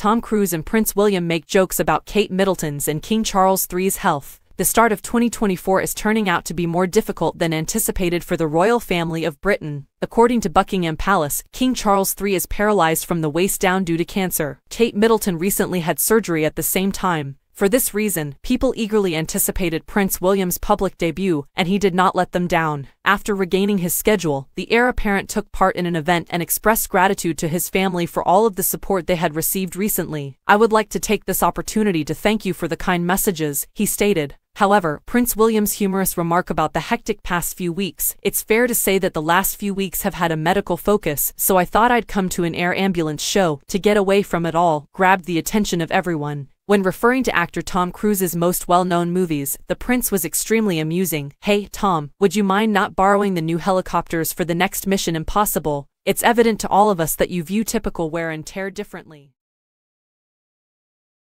Tom Cruise and Prince William make jokes about Kate Middleton's and King Charles III's health. The start of 2024 is turning out to be more difficult than anticipated for the royal family of Britain. According to Buckingham Palace, King Charles III is paralyzed from the waist down due to cancer. Kate Middleton recently had surgery at the same time. For this reason, people eagerly anticipated Prince William's public debut, and he did not let them down. After regaining his schedule, the heir apparent took part in an event and expressed gratitude to his family for all of the support they had received recently. I would like to take this opportunity to thank you for the kind messages, he stated. However, Prince William's humorous remark about the hectic past few weeks, it's fair to say that the last few weeks have had a medical focus, so I thought I'd come to an air ambulance show to get away from it all, grabbed the attention of everyone. When referring to actor Tom Cruise's most well-known movies, the prince was extremely amusing. Hey, Tom, would you mind not borrowing the new helicopters for the next Mission Impossible? It's evident to all of us that you view typical wear and tear differently.